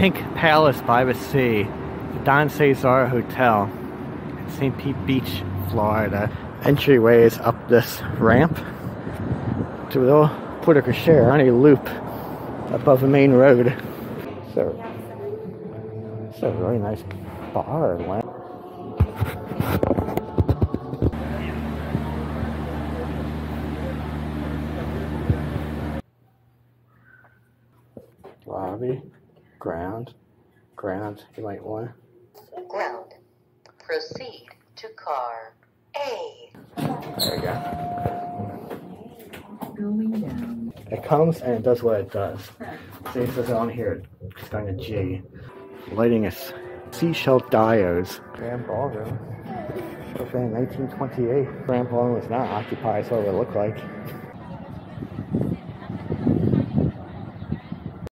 Pink Palace by the Sea, the Don Cesar Hotel in St. Pete Beach, Florida. Entryway is up this ramp to the little porte cochere on a loop above the main road. So, it's a really nice bar. Lobby, ground, ground, you might want. Ground. Proceed to car A. There we go. Going down. It comes and it does what it does. See, it says on here, it's going to G. Lighting is seashell diodes. Grand ballroom. Okay, 1928. Grand ballroom was not occupied, so what it look like.